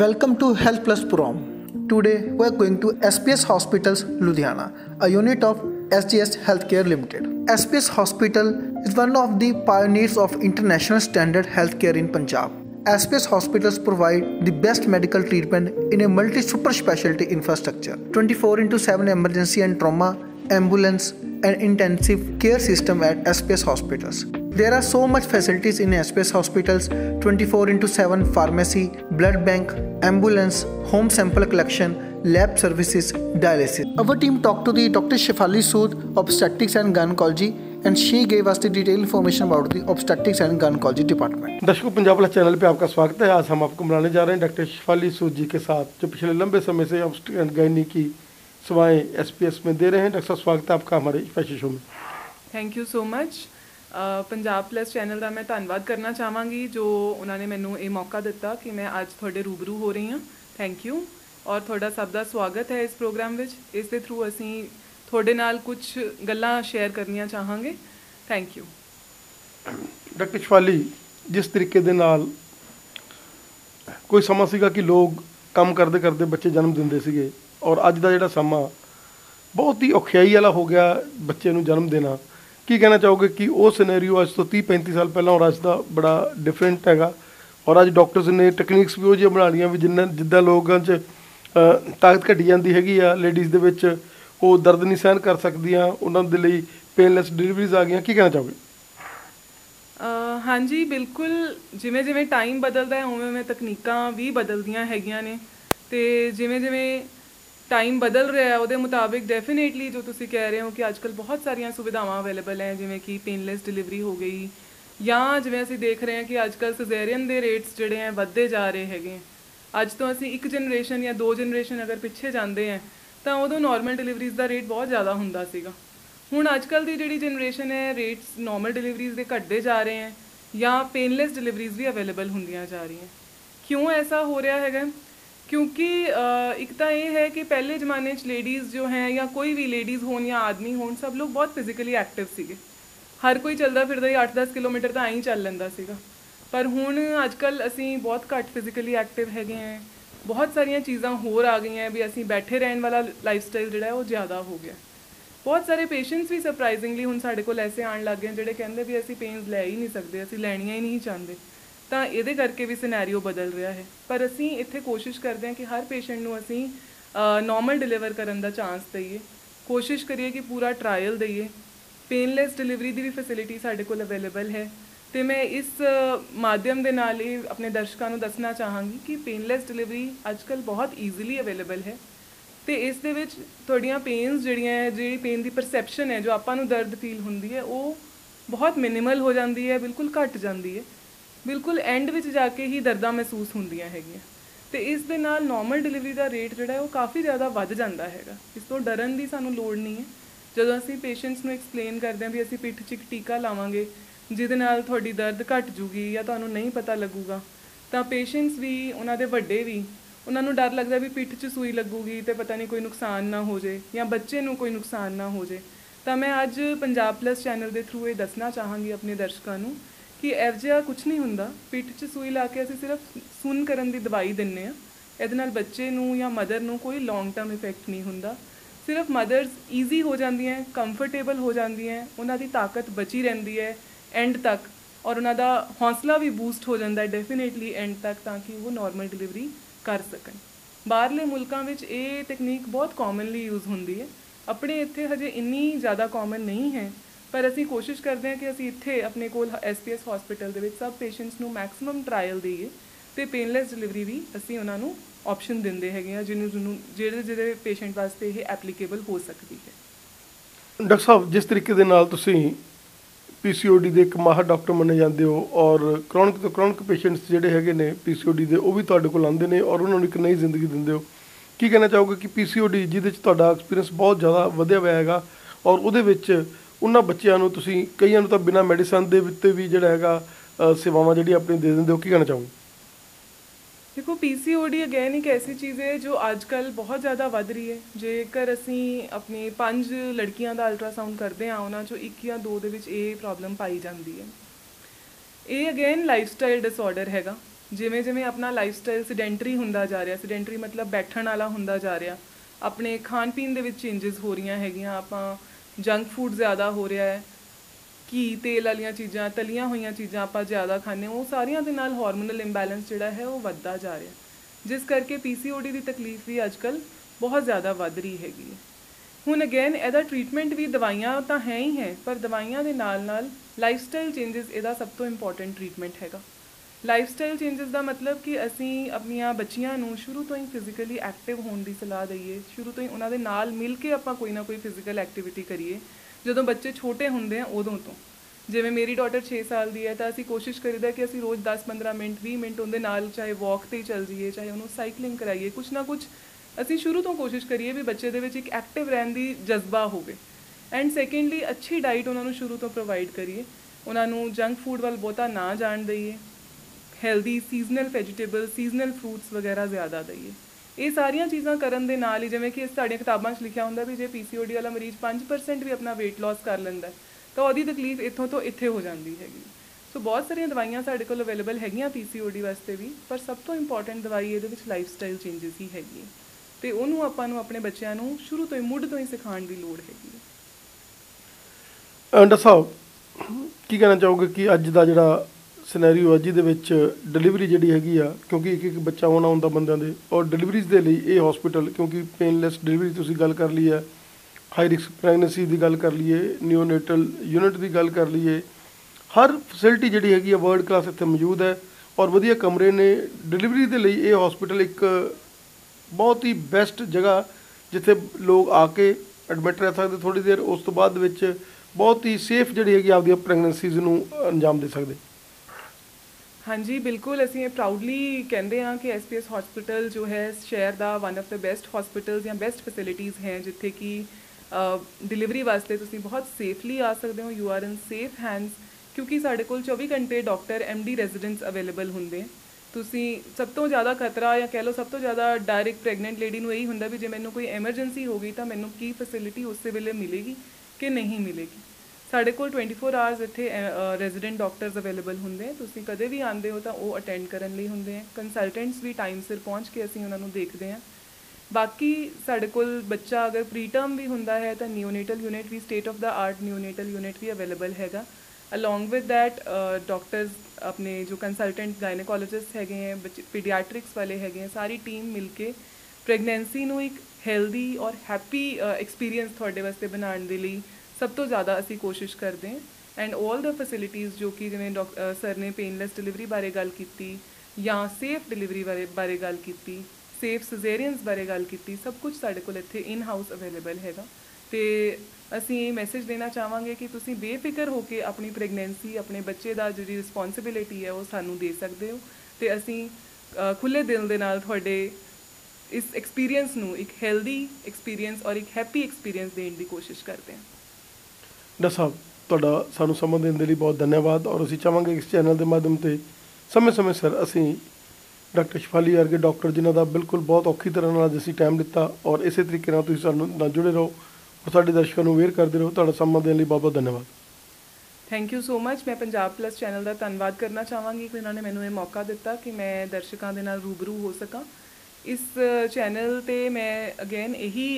Welcome to Health Plus Prom. Today we are going to SPS Hospitals Ludhiana, a unit of SGS Healthcare Limited. SPS Hospital is one of the pioneers of international standard healthcare in Punjab. SPS hospitals provide the best medical treatment in a multi super specialty infrastructure 24 into 7 emergency and trauma ambulance and intensive care system at SPS hospitals. There are so much facilities in SPS hospitals 24 into 7 pharmacy, blood bank, ambulance, home sample collection, lab services, dialysis. Our team talked to the Dr. Shefali Sood, obstetrics and gynecology and she gave us the detail information about the obstetrics and gynecology department दर्शकों पंजाब वाला channel पे आपका स्वागत है आज हम आपको मिलाने जा रहे हैं डॉक्टर शिफाली सूद जी के साथ जो पिछले लंबे समय से ऑब्स्टिक एंड गायनी की सेवाएँ एसपीएस में दे रहे हैं डॉक्टर स्वागत है आपका हमारे स्पेशल शो में thank you so much Punjab plus channel ਦਾ ਮੈਂ ਧੰਨਵਾਦ ਕਰਨਾ ਚਾਹਾਂਗੀ, ਜੋ ਉਹਨਾਂ ਨੇ ਮੈਨੂੰ ਇਹ ਮੌਕਾ ਦਿੱਤਾ ਕਿ ਮੈਂ ਅੱਜ ਤੁਹਾਡੇ ਰੂਬਰੂ ਹੋ ਰਹੀ ਹਾਂ। ਥੈਂਕ ਯੂ ਔਰ ਤੁਹਾਡਾ ਸਭ ਦਾ ਸਵਾਗਤ ਹੈ ਇਸ ਪ੍ਰੋਗਰਾਮ ਵਿੱਚ। ਇਸ ਦੇ ਥਰੂ ਅਸੀਂ ਤੁਹਾਡੇ ਨਾਲ ਕੁਝ ਗੱਲਾਂ ਸ਼ੇਅਰ ਕਰਨੀਆਂ ਚਾਹਾਂਗੇ। ਥੈਂਕ ਯੂ ਡਾਕਟਰ ਸ਼ਿਫਾਲੀ ਜਿਸ ਤਰੀਕੇ ਦੇ ਨਾਲ ਕੋਈ ਸਮਾਂ ਸੀਗਾ ਕਿ ਲੋਕ ਕੰਮ ਕਰਦੇ ਕਰਦੇ ਬੱਚੇ ਜਨਮ ਦਿੰਦੇ ਸੀਗੇ, ਔਰ ਅੱਜ ਦਾ ਜਿਹੜਾ ਸਮਾਂ ਬਹੁਤ ਹੀ ਔਖਿਆਈ ਵਾਲਾ ਹੋ ਗਿਆ ਬੱਚੇ ਨੂੰ ਜਨਮ ਦੇਣਾ। ਕੀ ਕਹਿਣਾ ਚਾਹੋਗੇ ਕਿ ਉਹ ਸਿਨੈਰੀਓ ਅੱਜ ਤੋਂ 30 35 ਸਾਲ ਪਹਿਲਾਂ ਔਰ ਅੱਜ ਦਾ ਬੜਾ ਡਿਫਰੈਂਟ ਹੈਗਾ? ਔਰ ਅੱਜ ਡਾਕਟਰਸ ਨੇ ਟੈਕਨੀਕਸ ਵੀ ਉਹ ਜਿਹੀਆਂ ਬਣਾ ਲਈਆਂ ਵੀ ਜਿੰਨਾ ਜਿੱਦਾਂ ਲੋਕਾਂ 'ਚ ਤਾਕਤ ਘਟੀ ਜਾਂਦੀ ਹੈਗੀ ਆ ਲੇਡੀਜ਼ ਦੇ ਵਿੱਚ ਉਹ ਦਰਦ ਨਹੀਂ ਸਹਿਣ ਕਰ ਸਕਦੀਆਂ, ਉਹਨਾਂ ਦੇ ਲਈ ਪੇਨਲੈਸ ਡਿਲੀਵਰੀਜ਼ ਆ ਗਈਆਂ। ਕੀ ਕਹਿਣਾ ਚਾਹੋਗੇ? ਹਾਂਜੀ, ਬਿਲਕੁਲ। ਜਿਵੇਂ ਜਿਵੇਂ ਟਾਈਮ ਬਦਲਦਾ ਹੈ, ਉਵੇਂ ਉਵੇਂ ਤਕਨੀਕਾਂ ਵੀ ਬਦਲਦੀਆਂ ਹੈਗੀਆਂ ਨੇ। ਤੇ ਜਿਵੇਂ ਜਿਵੇਂ ਟਾਈਮ ਬਦਲ ਰਿਹਾ ਹੈ, ਉਹਦੇ ਮੁਤਾਬਿਕ ਡੈਫੀਨੇਟਲੀ ਜੋ ਤੁਸੀਂ ਕਹਿ ਰਹੇ ਹੋ ਕਿ ਅੱਜਕੱਲ ਬਹੁਤ ਸਾਰੀਆਂ ਸੁਵਿਧਾਵਾਂ ਅਵੇਲੇਬਲ ਹੈ, ਜਿਵੇਂ ਕਿ ਪੇਨਲੈਸ ਡਿਲੀਵਰੀ ਹੋ ਗਈ ਜਾਂ ਜਿਵੇਂ ਅਸੀਂ ਦੇਖ ਰਹੇ ਹਾਂ ਕਿ ਅੱਜਕੱਲ ਸਿਜ਼ੇਰੀਅਨ ਦੇ ਰੇਟਸ ਜਿਹੜੇ ਹੈ ਵੱਧਦੇ ਜਾ ਰਹੇ ਹੈਗੇ। ਅੱਜ ਤੋਂ ਅਸੀਂ ਇੱਕ ਜਨਰੇਸ਼ਨ ਜਾਂ ਦੋ ਜਨਰੇਸ਼ਨ ਅਗਰ ਪਿੱਛੇ ਜਾਂਦੇ ਹਾਂ, ਤਾਂ ਉਦੋਂ ਨਾਰਮਲ ਡਿਲੀਵਰੀਜ਼ ਦਾ ਰੇਟ ਬਹੁਤ ਜ਼ਿਆਦਾ ਹੁੰਦਾ ਸੀਗਾ। ਹੁਣ ਅੱਜਕੱਲ ਦੀ ਜਿਹੜੀ ਜਨਰੇਸ਼ਨ ਹੈ ਰੇਟਸ ਨਾਰਮਲ ਡਿਲੀਵਰੀਜ਼ ਦੇ ਘਟਦੇ ਜਾ ਰਹੇ ਹੈ ਜਾਂ ਪੇਨਲੈਸ ਡਿਲੀਵਰੀਜ਼ ਵੀ ਅਵੇਲੇਬਲ ਹੁੰਦੀਆਂ ਜਾ ਰਹੀਆਂ। ਕਿਉਂ ਐਸਾ ਹੋ ਰਿਹਾ ਹੈਗਾ? ਕਿਉਂਕਿ ਅਹ, ਇੱਕ ਤਾਂ ਇਹ ਹੈ ਕਿ ਪਹਿਲੇ ਜ਼ਮਾਨੇ 'ਚ ਲੇਡੀਜ਼ ਜੋ ਹੈ ਜਾਂ ਕੋਈ ਵੀ ਲੇਡੀਜ਼ ਹੋਣ ਜਾਂ ਆਦਮੀ ਹੋਣ ਸਭ ਲੋਕ ਬਹੁਤ ਫਿਜ਼ੀਕਲੀ ਐਕਟਿਵ ਸੀਗੇ। ਹਰ ਕੋਈ ਚੱਲਦਾ ਫਿਰਦਾ ਹੀ 8-10 ਕਿਲੋਮੀਟਰ ਤਾਂ ਐਂ ਹੀ ਚੱਲ ਲੈਂਦਾ ਸੀਗਾ। ਪਰ ਹੁਣ ਅੱਜ ਅੱਜਕੱਲ ਅਸੀਂ ਬਹੁਤ ਘੱਟ ਫਿਜ਼ੀਕਲੀ ਐਕਟਿਵ ਹੈਗੇ ਹਾਂ। ਬਹੁਤ ਸਾਰੀਆਂ ਚੀਜ਼ਾਂ ਹੋਰ ਆ ਗਈਆਂ ਵੀ ਅਸੀਂ ਬੈਠੇ ਰਹਿਣ ਵਾਲਾ ਲਾਈਫ ਸਟਾਈਲ ਜਿਹੜਾ ਉਹ ਜ਼ਿਆਦਾ ਹੋ ਗਿਆ। ਬਹੁਤ ਸਾਰੇ ਪੇਸ਼ੈਂਟਸ ਵੀ ਸਰਪ੍ਰਾਈਜ਼ਿੰਗਲੀ ਹੁਣ ਸਾਡੇ ਕੋਲ ਐਸੇ ਆਉਣ ਲੱਗ ਗਏ ਜਿਹੜੇ ਕਹਿੰਦੇ ਵੀ ਅਸੀਂ ਪੇਨਸ ਲੈ ਹੀ ਨਹੀਂ ਸਕਦੇ ਅਸੀਂ ਲੈਣੀਆਂ ਹੀ ਨਹੀਂ ਚਾਹੁੰਦੇ। ਤਾਂ ਇਹਦੇ ਕਰਕੇ ਵੀ ਸਿਨੈਰੀਓ ਬਦਲ ਰਿਹਾ ਹੈ। ਪਰ ਅਸੀਂ ਇੱਥੇ ਕੋਸ਼ਿਸ਼ ਕਰਦੇ ਹਾਂ ਕਿ ਹਰ ਪੇਸ਼ੈਂਟ ਨੂੰ ਅਸੀਂ ਨਾਰਮਲ ਡਿਲੀਵਰ ਕਰਨ ਦਾ ਚਾਂਸ ਦਈਏ। ਕੋਸ਼ਿਸ਼ ਕਰੀਏ ਕਿ ਪੂਰਾ ਟ੍ਰਾਇਲ ਦਈਏ। ਪੇਨਲੈਸ ਡਿਲੀਵਰੀ ਦੀ ਵੀ ਫੈਸਿਲਿਟੀ ਸਾਡੇ ਕੋਲ ਅਵੇਲੇਬਲ ਹੈ। ਤੇ ਮੈਂ ਇਸ ਮਾਧਿਅਮ ਦੇ ਨਾਲ ਹੀ ਆਪਣੇ ਦਰਸ਼ਕਾਂ ਨੂੰ ਦੱਸਣਾ ਚਾਹਾਂਗੀ ਕਿ ਪੇਨਲੈਸ ਡਿਲੀਵਰੀ ਅੱਜਕੱਲ ਬਹੁਤ ਈਜ਼ੀਲੀ ਅਵੇਲੇਬਲ ਹੈ। ਤੇ ਇਸ ਦੇ ਵਿੱਚ ਤੁਹਾਡੀਆਂ ਪੇਨਸ ਜਿਹੜੀਆਂ ਹੈ, ਜਿਹੜੀ ਪੇਨ ਦੀ ਪਰਸੈਪਸ਼ਨ ਹੈ, ਜੋ ਆਪਾਂ ਨੂੰ ਦਰਦ ਫੀਲ ਹੁੰਦੀ ਹੈ, ਉਹ ਬਹੁਤ ਮਿਨੀਮਲ ਹੋ ਜਾਂਦੀ ਹੈ, ਬਿਲਕੁਲ ਘਟ ਜਾਂਦੀ ਹੈ। ਬਿਲਕੁਲ ਐਂਡ ਵਿੱਚ ਜਾ ਕੇ ਹੀ ਦਰਦਾਂ ਮਹਿਸੂਸ ਹੁੰਦੀਆਂ ਹੈਗੀਆਂ। ਤੇ ਇਸ ਦੇ ਨਾਲ ਨਾਰਮਲ ਡਿਲੀਵਰੀ ਦਾ ਰੇਟ ਜਿਹੜਾ ਹੈ ਉਹ ਕਾਫੀ ਜ਼ਿਆਦਾ ਵੱਧ ਜਾਂਦਾ ਹੈਗਾ। ਇਸ ਤੋਂ ਡਰਨ ਦੀ ਸਾਨੂੰ ਲੋੜ ਨਹੀਂ ਹੈ। ਜਦੋਂ ਅਸੀਂ ਪੇਸ਼ੈਂਟਸ ਨੂੰ ਐਕਸਪਲੇਨ ਕਰਦੇ ਹਾਂ ਵੀ ਅਸੀਂ ਪਿੱਠ 'ਚ ਇੱਕ ਟੀਕਾ ਲਾਵਾਂਗੇ, ਜਿਹਦੇ ਨਾਲ ਤੁਹਾਡੀ ਦਰਦ ਘਟ ਜੂਗੀ ਜਾਂ ਤੁਹਾਨੂੰ ਨਹੀਂ ਪਤਾ ਲੱਗੂਗਾ, ਤਾਂ ਪੇਸ਼ੈਂਟਸ ਵੀ, ਉਹਨਾਂ ਦੇ ਵੱਡੇ ਵੀ, ਉਹਨਾਂ ਨੂੰ ਡਰ ਲੱਗਦਾ ਵੀ ਪਿੱਠ 'ਚ ਸੂਈ ਲੱਗੂਗੀ ਤੇ ਪਤਾ ਨਹੀਂ ਕੋਈ ਨੁਕਸਾਨ ਨਾ ਹੋ ਜੇ ਜਾਂ ਬੱਚੇ ਨੂੰ ਕੋਈ ਨੁਕਸਾਨ ਨਾ ਹੋ ਜੇ। ਤਾਂ ਮੈਂ ਅੱਜ ਪੰਜਾਬ ਪਲੱਸ ਚੈਨਲ ਦੇ ਥਰੂ ਇਹ ਦੱਸਣਾ ਚਾਹਾਂਗੀ ਆਪਣੇ ਦਰਸ਼ਕਾਂ ਨੂੰ ਕਿ ਇਹੋ ਜਿਹਾ ਕੁਝ ਨਹੀਂ ਹੁੰਦਾ। ਪਿੱਠ 'ਚ ਸੂਈ ਲਾ ਕੇ ਅਸੀਂ ਸਿਰਫ ਸੁੰਨ ਕਰਨ ਦੀ ਦਵਾਈ ਦਿੰਨੇ ਆ ਇਹਦੇ ਨਾਲ ਬੱਚੇ ਨੂੰ ਜਾਂ ਮਦਰ ਨੂੰ ਕੋਈ ਲੌਂਗ ਟਰਮ ਇਫੈਕਟ ਨਹੀਂ ਹੁੰਦਾ। ਸਿਰਫ ਮਦਰਸ ਈਜ਼ੀ ਹੋ ਜਾਂਦੀਆਂ ਕੰਫਰਟੇਬਲ ਹੋ ਜਾਂਦੀਆਂ ਉਹਨਾਂ ਦੀ ਤਾਕਤ ਬਚੀ ਰਹਿੰਦੀ ਹੈ ਐਂਡ ਤੱਕ ਔਰ ਉਹਨਾਂ ਦਾ ਹੌਸਲਾ ਵੀ ਬੂਸਟ ਹੋ ਜਾਂਦਾ ਹੈ ਡੈਫੀਨੇਟਲੀ ਐਂਡ ਤੱਕ ਤਾਂ ਕਿ ਉਹ ਨਾਰਮਲ ਡਿਲੀਵਰੀ ਕਰ ਸਕਣ। ਬਾਹਰਲੇ ਮੁਲਕਾਂ ਵਿੱਚ ਇਹ ਟੈਕਨੀਕ ਬਹੁਤ ਕਾਮਨਲੀ ਯੂਜ਼ ਹੁੰਦੀ ਹੈ। ਆਪਣੇ ਇੱਥੇ ਹਜੇ ਇੰਨੀ ਜ਼ਿਆਦਾ ਕਾਮਨ ਨਹੀਂ ਹੈ। ਪਰ ਅਸੀਂ ਕੋਸ਼ਿਸ਼ ਕਰਦੇ ਹਾਂ ਕਿ ਅਸੀਂ ਇੱਥੇ ਆਪਣੇ ਕੋਲ ਐਸਪੀਐਸ ਹਸਪੀਟਲ ਦੇ ਵਿੱਚ ਸਭ ਪੇਸ਼ੈਂਟਸ ਨੂੰ ਮੈਕਸਿਮਮ ਟ੍ਰਾਇਲ ਦੇਈਏ ਤੇ ਪੇਨਲੈਸ ਡਿਲੀਵਰੀ ਵੀ ਅਸੀਂ ਉਹਨਾਂ ਨੂੰ ਆਪਸ਼ਨ ਦਿੰਦੇ ਹੈਗੇ ਆ ਜਿਹਨੂੰ ਜਿਹਨੂੰ ਜਿਹੜੇ ਜਿਹੜੇ ਪੇਸ਼ੈਂਟ ਵਾਸਤੇ ਇਹ ਐਪਲੀਕੇਬਲ ਹੋ ਸਕਦੀ ਹੈ। ਡਾਕਟਰ ਸਾਹਿਬ, ਜਿਸ ਤਰੀਕੇ ਦੇ ਨਾਲ ਤੁਸੀਂ ਪੀਸੀਓਡੀ ਦੇ ਇੱਕ ਮਾਹਰ ਡਾਕਟਰ ਮੰਨੇ ਜਾਂਦੇ ਹੋ ਔਰ ਕ੍ਰੋਨਿਕ ਤੋਂ ਕ੍ਰੋਨਿਕ ਪੇਸ਼ੈਂਟਸ ਜਿਹੜੇ ਹੈਗੇ ਨੇ ਪੀਸੀਓਡੀ ਦੇ, ਉਹ ਵੀ ਤੁਹਾਡੇ ਕੋਲ ਆਉਂਦੇ ਨੇ ਔਰ ਉਹਨਾਂ ਨੂੰ ਇੱਕ ਨਈ ਜ਼ਿੰਦਗੀ ਦਿੰਦੇ ਹੋ। ਕੀ ਕਹਿਣਾ ਚਾਹੋਗੇ ਕਿ ਪੀਸੀਓਡੀ ਜਿਹਦੇ ਵਿੱਚ ਤੁਹਾਡਾ ਐਕਸਪੀਰੀਅੰਸ ਬਹੁਤ ਜ਼ਿਆਦਾ ਵਧਿਆ ਹੋਇਆ ਹੈਗਾ ਔਰ ਉਹਦੇ ਵਿੱਚ ਉਹਨਾਂ ਬੱਚਿਆਂ ਨੂੰ ਤੁਸੀਂ ਕਈਆਂ ਨੂੰ ਤਾਂ ਬਿਨਾਂ ਮੈਡੀਸਨ ਦੇ ਵਿੱਚ ਵੀ ਜਿਹੜਾ ਹੈਗਾ ਸੇਵਾਵਾਂ ਜਿਹੜੀ ਆਪਣੀ ਦੇ ਦਿੰਦੇ ਹੋ, ਕੀ ਕਹਿਣਾ ਚਾਹੋਗੇ? ਦੇਖੋ ਪੀਸੀਓਡੀ ਅਗੇਨ ਇੱਕ ਐਸੀ ਚੀਜ਼ ਹੈ ਜੋ ਅੱਜਕੱਲ ਬਹੁਤ ਜ਼ਿਆਦਾ ਵੱਧ ਰਹੀ ਹੈ। ਜੇਕਰ ਅਸੀਂ ਆਪਣੇ ਪੰਜ ਲੜਕੀਆਂ ਦਾ ਅਲਟਰਾਸਾਊਂਡ ਕਰਦੇ ਹਾਂ, ਉਹਨਾਂ ਚੋਂ ਇੱਕ ਜਾਂ ਦੋ ਦੇ ਵਿੱਚ ਇਹ ਪ੍ਰੋਬਲਮ ਪਾਈ ਜਾਂਦੀ ਹੈ। ਇਹ ਅਗੇਨ ਲਾਈਫਸਟਾਈਲ ਡਿਸਆਰਡਰ ਹੈਗਾ। ਜਿਵੇਂ ਜਿਵੇਂ ਆਪਣਾ ਲਾਈਫਸਟਾਈਲ ਸਿਡੈਂਟਰੀ ਹੁੰਦਾ ਜਾ ਰਿਹਾ ਸਿਡੈਂਟਰੀ ਮਤਲਬ ਬੈਠਣ ਵਾਲਾ ਹੁੰਦਾ ਜਾ ਰਿਹਾ, ਆਪਣੇ ਖਾਣ ਪੀਣ ਦੇ ਵਿੱਚ ਚੇਂਜਸ ਹੋ ਰਹੀਆਂ ਹੈਗੀਆਂ, ਆਪਾਂ ਜੰਕ ਫੂਡ ਜ਼ਿਆਦਾ ਹੋ ਰਿਹਾ ਹੈ, ਘੀ, ਤੇਲ ਵਾਲੀਆਂ ਚੀਜ਼ਾਂ, ਤਲੀਆਂ ਹੋਈਆਂ ਚੀਜ਼ਾਂ ਆਪਾਂ ਜ਼ਿਆਦਾ ਖਾਂਦੇ ਉਹ ਸਾਰੀਆਂ ਦੇ ਨਾਲ ਹਾਰਮੋਨਲ ਇੰਬੈਲੈਂਸ ਜਿਹੜਾ ਹੈ ਉਹ ਵੱਧਦਾ ਜਾ ਰਿਹਾ ਜਿਸ ਕਰਕੇ ਪੀਸੀਓਡੀ ਦੀ ਤਕਲੀਫ ਵੀ ਅੱਜਕੱਲ ਬਹੁਤ ਜ਼ਿਆਦਾ ਵੱਧ ਰਹੀ ਹੈਗੀ ਹੈ। ਹੁਣ ਅਗੇਨ ਇਹਦਾ ਟ੍ਰੀਟਮੈਂਟ ਵੀ ਦਵਾਈਆਂ ਤਾਂ ਹੈ ਹੀ ਹੈ, ਪਰ ਦਵਾਈਆਂ ਦੇ ਨਾਲ ਨਾਲ ਲਾਈਫ ਸਟਾਈਲ ਚੇਂਜਸ ਇਹਦਾ ਸਭ ਤੋਂ ਇੰਪੋਰਟੈਂਟ ਟ੍ਰੀਟਮੈਂਟ ਹੈਗਾ। ਲਾਈਫ ਸਟਾਈਲ ਚੇਂਜਸ ਦਾ ਮਤਲਬ ਕਿ ਅਸੀਂ ਆਪਣੀਆਂ ਬੱਚੀਆਂ ਨੂੰ ਸ਼ੁਰੂ ਤੋਂ ਹੀ ਫਿਜ਼ੀਕਲੀ ਐਕਟਿਵ ਹੋਣ ਦੀ ਸਲਾਹ ਦਈਏ। ਸ਼ੁਰੂ ਤੋਂ ਹੀ ਉਹਨਾਂ ਦੇ ਨਾਲ ਮਿਲ ਕੇ ਆਪਾਂ ਕੋਈ ਨਾ ਕੋਈ ਫਿਜ਼ੀਕਲ ਐਕਟੀਵਿਟੀ ਕਰੀਏ। ਜਦੋਂ ਬੱਚੇ ਛੋਟੇ ਹੁੰਦੇ ਆ ਉਦੋਂ ਤੋਂ। ਜਿਵੇਂ ਮੇਰੀ ਡਾਟਰ 6 ਸਾਲ ਦੀ ਹੈ ਤਾਂ ਅਸੀਂ ਕੋਸ਼ਿਸ਼ ਕਰੀਦਾ ਕਿ ਅਸੀਂ ਰੋਜ਼ 10-15 ਮਿੰਟ 20 ਮਿੰਟ ਉਹਦੇ ਨਾਲ ਚਾਹੇ ਵਾਕ ਤੇ ਚੱਲ ਜਾਈਏ, ਚਾਹੇ ਉਹਨੂੰ ਸਾਈਕਲਿੰਗ ਕਰਾਈਏ, ਕੁਛ ਨਾ ਕੁਛ ਅਸੀਂ ਸ਼ੁਰੂ ਤੋਂ ਕੋਸ਼ਿਸ਼ ਕਰੀਏ ਵੀ ਬੱਚੇ ਦੇ ਵਿੱਚ ਇੱਕ ਐਕਟਿਵ ਰਹਿਣ ਦੀ ਜਜ਼ਬਾ ਹੋਵੇ। ਐਂਡ ਸੈਕੰਡਲੀ ਅੱਛੀ ਡਾਈਟ ਉਹਨਾਂ ਨੂੰ ਸ਼ੁਰੂ ਤੋਂ ਪ੍ਰੋਵਾਈਡ ਕਰੀਏ। ਉਹਨਾਂ ਨੂੰ ਜੰਕ ਫੂਡ ਵੱਲ ਬਹੁਤਾ ਨਾ ਜਾਣ ਦਈਏ। Healthy seasonal vegetable seasonal fruits ਵਗੈਰਾ ਜ਼ਿਆਦਾ ਦਈਏ। ਇਹ ਸਾਰੀਆਂ ਚੀਜ਼ਾਂ ਕਰਨ ਦੇ ਨਾਲ ਹੀ ਜਿਵੇਂ ਕਿ ਇਸ ਤੁਹਾਡੀਆਂ ਕਿਤਾਬਾਂ 'ਚ ਲਿਖਿਆ ਹੁੰਦਾ ਵੀ ਜੇ ਪੀਸੀਓਡੀ ਵਾਲਾ ਮਰੀਜ਼ 5% ਵੀ ਆਪਣਾ weight loss ਕਰ ਲੈਂਦਾ, ਤਾਂ ਉਹਦੀ ਤਕਲੀਫ ਇੱਥੋਂ ਤੋਂ ਇੱਥੇ ਹੋ ਜਾਂਦੀ ਹੈਗੀ। ਸੋ ਬਹੁਤ ਸਾਰੀਆਂ ਦਵਾਈਆਂ ਸਾਡੇ ਕੋਲ ਅਵੇਲੇਬਲ ਹੈਗੀਆਂ ਪੀਸੀਓਡੀ ਵਾਸਤੇ ਵੀ, ਪਰ ਸਭ ਤੋਂ ਇੰਪੋਰਟੈਂਟ ਦਵਾਈ ਇਹਦੇ ਵਿੱਚ ਲਾਈਫ ਸਟਾਈਲ ਚੇਂਜਸ ਹੀ ਹੈਗੀ ਹੈ। ਤੇ ਉਹਨੂੰ ਆਪਾਂ ਨੂੰ ਆਪਣੇ ਬੱਚਿਆਂ ਨੂੰ ਸ਼ੁਰੂ ਤੋਂ ਹੀ, ਮੁੱਢ ਤੋਂ ਹੀ ਸਿਖਾਉਣ ਦੀ ਲੋੜ ਹੈਗੀ ਹੈ। ਅੰਡਾ ਸਾਹਿਬ, ਕੀ ਕਹਿਣਾ ਚਾਹੋਗੇ ਕਿ ਅੱਜ ਦਾ ਜਿਹੜਾ ਸਿਨੈਰੀਓ ਆ ਜਿਹਦੇ ਵਿੱਚ ਡਿਲੀਵਰੀ ਜਿਹੜੀ ਹੈਗੀ ਆ, ਕਿਉਂਕਿ ਇੱਕ ਇੱਕ ਬੱਚਾ ਹੋਣਾ ਹੁੰਦਾ ਬੰਦਿਆਂ ਦੇ, ਔਰ ਡਿਲੀਵਰੀਜ਼ ਦੇ ਲਈ ਇਹ ਹਸਪੀਟਲ ਕਿਉਂਕਿ ਪੇਨਲੈਸ ਡਿਲੀਵਰੀ ਤੁਸੀਂ ਗੱਲ ਕਰ ਲਈ ਹੈ ਹਾਈ ਰਿਸਕ ਪ੍ਰੈਗਨੈਂਸੀ ਦੀ ਗੱਲ ਕਰ ਲਈਏ ਨਿਓਨੇਟਲ ਯੂਨਿਟ ਦੀ ਗੱਲ ਕਰ ਲਈਏ, ਹਰ ਫੈਸਿਲਿਟੀ ਜਿਹੜੀ ਹੈਗੀ ਆ ਵਰਲਡ ਕਲਾਸ ਇੱਥੇ ਮੌਜੂਦ ਹੈ, ਔਰ ਵਧੀਆ ਕਮਰੇ ਨੇ ਡਿਲੀਵਰੀ ਦੇ ਲਈ ਇਹ ਹਸਪੀਟਲ ਇੱਕ ਬਹੁਤ ਹੀ ਬੈਸਟ ਜਗ੍ਹਾ ਜਿੱਥੇ ਲੋਕ ਆ ਕੇ ਐਡਮਿਟ ਰਹਿ ਸਕਦੇ ਥੋੜੀ ਦੇਰ, ਉਸ ਤੋਂ ਬਾਅਦ ਵਿੱਚ ਬਹੁਤ ਹੀ ਸੇਫ ਜਿਹੜੀ ਹੈਗੀ ਆਪਦੀਆਂ ਪ੍ਰੈਗਨੈਂਸੀਜ਼ ਨੂੰ ਅੰਜਾਮ ਦੇ ਸਕਦੇ। ਹਾਂਜੀ, ਬਿਲਕੁਲ, ਅਸੀਂ ਇਹ ਪ੍ਰਾਊਡਲੀ ਕਹਿੰਦੇ ਹਾਂ ਕਿ ਐਸਪੀਐਸ ਹਸਪੀਟਲ ਜੋ ਹੈ ਸ਼ਹਿਰ ਦਾ one of the best hospitals ਜਾਂ ਬੈਸਟ ਫੈਸਿਲਿਟੀਜ਼ ਹੈ, ਜਿੱਥੇ ਕਿ ਡਿਲੀਵਰੀ ਵਾਸਤੇ ਤੁਸੀਂ ਬਹੁਤ ਸੇਫਲੀ ਆ ਸਕਦੇ ਹੋ you are in safe hands ਕਿਉਂਕਿ ਸਾਡੇ ਕੋਲ 24 ਘੰਟੇ ਡਾਕਟਰ ਐਮਡੀ ਰੈਜ਼ੀਡੈਂਟਸ ਅਵੇਲੇਬਲ ਹੁੰਦੇ। ਤੁਸੀਂ ਸਭ ਤੋਂ ਜ਼ਿਆਦਾ ਖਤਰਾ ਜਾਂ ਕਹਿ ਲਓ ਸਭ ਤੋਂ ਜ਼ਿਆਦਾ ਡਾਇਰੈਕਟ ਪ੍ਰੈਗਨੈਂਟ ਲੇਡੀ ਨੂੰ ਇਹੀ ਹੁੰਦਾ ਵੀ ਜੇ ਮੈਨੂੰ ਕੋਈ ਐਮਰਜੈਂਸੀ ਹੋ ਗਈ ਤਾਂ ਮੈਨੂੰ ਕੀ ਫੈਸਿਲਿਟੀ ਉਸੇ ਵੇਲੇ ਮਿਲੇਗੀ ਕਿ ਨਹੀਂ ਮਿਲੇਗੀ। ਸਾਡੇ ਕੋਲ 24 ਆਵਰਸ ਇੱਥੇ ਰੈਜ਼ੀਡੈਂਟ ਡਾਕਟਰਸ ਅਵੇਲੇਬਲ ਹੁੰਦੇ ਆ। ਤੁਸੀਂ ਕਦੇ ਵੀ ਆਉਂਦੇ ਹੋ ਤਾਂ ਉਹ ਅਟੈਂਡ ਕਰਨ ਲਈ ਹੁੰਦੇ ਆ। ਕੰਸਲਟੈਂਟਸ ਵੀ ਟਾਈਮ ਸਿਰ ਪਹੁੰਚ ਕੇ ਅਸੀਂ ਉਹਨਾਂ ਨੂੰ ਦੇਖਦੇ ਆ। ਬਾਕੀ ਸਾਡੇ ਕੋਲ ਬੱਚਾ ਅਗਰ ਪ੍ਰੀਟਰਮ ਵੀ ਹੁੰਦਾ ਹੈ ਤਾਂ neonatal unit we state of the art neonatal unit we available ਹੈਗਾ। ਅਲੋਂਗ ਵਿਦ ਥੈਟ ਡਾਕਟਰਸ ਆਪਣੇ ਜੋ ਕੰਸਲਟੈਂਟ ਗਾਇਨੋਕੋਲੋਜਿਸਟ ਹੈਗੇ ਹੈ ਪੀਡੀਆਟ੍ਰਿਕਸ ਵਾਲੇ ਹੈਗੇ ਹੈ ਸਾਰੀ ਟੀਮ ਮਿਲ ਕੇ ਪ੍ਰੈਗਨੈਂਸੀ ਨੂੰ ਇੱਕ ਹੈਲਦੀ ਔਰ ਹੈਪੀ ਐਕਸਪੀਰੀਅੰਸ ਤੁਹਾਡੇ ਵਾਸਤੇ ਬਣਾਉਣ ਦੇ ਲਈ ਸਭ ਤੋਂ ਜ਼ਿਆਦਾ ਅਸੀਂ ਕੋਸ਼ਿਸ਼ ਕਰਦੇ ਹਾਂ। ਐਂਡ 올 ਦਾ ਫੈਸਿਲਿਟੀਜ਼ ਜੋ ਕਿ ਜਿਵੇਂ ਸਰ ਨੇ ਪੇਨਲੈਸ ਡਿਲੀਵਰੀ ਬਾਰੇ ਗੱਲ ਕੀਤੀ ਜਾਂ ਸੇਫ ਡਿਲੀਵਰੀ ਬਾਰੇ ਬਾਰੇ ਗੱਲ ਕੀਤੀ ਸੇਫ ਸਿਜ਼ੇਰੀਅਨਸ ਬਾਰੇ ਗੱਲ ਕੀਤੀ, ਸਭ ਕੁਝ ਸਾਡੇ ਕੋਲ ਇੱਥੇ ਇਨ ਹਾਊਸ ਅਵੇਲੇਬਲ ਹੈਗਾ। ਤੇ ਅਸੀਂ ਇਹ ਮੈਸੇਜ ਦੇਣਾ ਚਾਹਾਂਗੇ ਕਿ ਤੁਸੀਂ ਬੇਫਿਕਰ ਹੋ ਕੇ ਆਪਣੀ ਪ੍ਰੈਗਨੈਂਸੀ ਆਪਣੇ ਬੱਚੇ ਦਾ ਜਿਹੜੀ ਰਿਸਪੌਂਸਿਬਿਲਿਟੀ ਹੈ ਉਹ ਸਾਨੂੰ ਦੇ ਸਕਦੇ ਹੋ। ਤੇ ਅਸੀਂ ਖੁੱਲੇ ਦਿਲ ਦੇ ਨਾਲ ਤੁਹਾਡੇ ਇਸ ਐਕਸਪੀਰੀਅੰਸ ਨੂੰ ਇੱਕ ਹੈਲਦੀ ਐਕਸਪੀਰੀਅੰਸ ਔਰ ਇੱਕ ਹੈਪੀ ਐਕਸਪੀਰੀਅੰਸ ਦੇਣ ਦੀ ਕੋਸ਼ਿਸ਼ ਕਰਦੇ ਹਾਂ। ਡਾਕਟਰ ਸਾਹਿਬ ਤੁਹਾਡਾ ਸਾਨੂੰ ਸਮਾਂ ਦੇਣ ਦੇ ਲਈ ਬਹੁਤ ਧੰਨਵਾਦ ਔਰ ਅਸੀਂ ਚਾਹਾਂਗੇ ਇਸ ਚੈਨਲ ਦੇ ਮਾਧਿਅਮ ਤੇ ਸਮੇਂ-ਸਮੇਂ ਸਿਰ ਅਸੀਂ ਡਾਕਟਰ ਸ਼ਫਾਲੀ ਵਰਗੇ ਡਾਕਟਰ ਜਿਨ੍ਹਾਂ ਦਾ ਬਿਲਕੁਲ ਬਹੁਤ ਔਖੀ ਤਰ੍ਹਾਂ ਨਾਲ ਅਸੀਂ ਟਾਈਮ ਦਿੱਤਾ ਔਰ ਇਸੇ ਤਰੀਕੇ ਨਾਲ ਤੁਸੀਂ ਸਾਨੂੰ ਨਾਲ ਜੁੜੇ ਰਹੋ ਔਰ ਸਾਡੇ ਦਰਸ਼ਕਾਂ ਨੂੰ ਅਵੇਅਰ ਕਰਦੇ ਰਹੋ, ਤੁਹਾਡਾ ਸਮਾਂ ਦੇਣ ਲਈ ਬਹੁਤ ਬਹੁਤ ਧੰਨਵਾਦ। ਥੈਂਕ ਯੂ ਸੋ ਮੱਚ ਮੈਂ ਪੰਜਾਬ ਪਲੱਸ ਚੈਨਲ ਦਾ ਧੰਨਵਾਦ ਕਰਨਾ ਚਾਹਾਂਗੀ ਕਿ ਉਹਨਾਂ ਨੇ ਮੈਨੂੰ ਇਹ ਮੌਕਾ ਦਿੱਤਾ ਕਿ ਮੈਂ ਦਰਸ਼ਕਾਂ ਦੇ ਨਾਲ ਰੂਬਰੂ ਹੋ ਸਕਾਂ। ਇਸ ਚੈਨਲ ਤੇ ਮੈਂ ਅਗੇਨ ਇਹੀ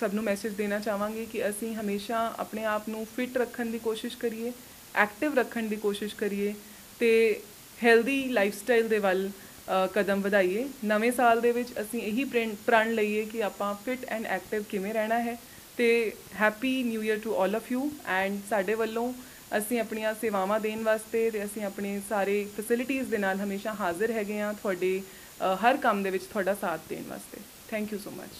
ਸਭ ਨੂੰ ਮੈਸੇਜ ਦੇਣਾ ਚਾਹਾਂਗੀ ਕਿ ਅਸੀਂ ਹਮੇਸ਼ਾ ਆਪਣੇ ਆਪ ਨੂੰ ਫਿਟ ਰੱਖਣ ਦੀ ਕੋਸ਼ਿਸ਼ ਕਰੀਏ ਐਕਟਿਵ ਰੱਖਣ ਦੀ ਕੋਸ਼ਿਸ਼ ਕਰੀਏ ਤੇ ਹੈਲਦੀ ਲਾਈਫ ਸਟਾਈਲ ਦੇ ਵੱਲ ਕਦਮ ਵਧਾਈਏ। ਨਵੇਂ ਸਾਲ ਦੇ ਵਿੱਚ ਅਸੀਂ ਇਹੀ ਪ੍ਰਣ- ਪ੍ਰਣ ਲਈਏ ਕਿ ਆਪਾਂ ਫਿਟ ਐਂਡ ਐਕਟਿਵ ਕਿਵੇਂ ਰਹਿਣਾ ਹੈ ਤੇ happy new year to all of you and ਸਾਡੇ ਵੱਲੋਂ ਅਸੀਂ ਆਪਣੀਆਂ ਸੇਵਾਵਾਂ ਦੇਣ ਵਾਸਤੇ ਤੇ ਅਸੀਂ ਆਪਣੇ ਸਾਰੇ ਫੈਸਿਲਿਟੀਆਂ ਦੇ ਨਾਲ ਹਮੇਸ਼ਾ ਹਾਜ਼ਰ ਹੈਗੇ ਹਾਂ। ਤੁਹਾਡੇ ਹਰ ਕੰਮ ਦੇ ਵਿੱਚ ਤੁਹਾਡਾ ਸਾਥ ਦੇਣ ਵਾਸਤੇ। Thank you so much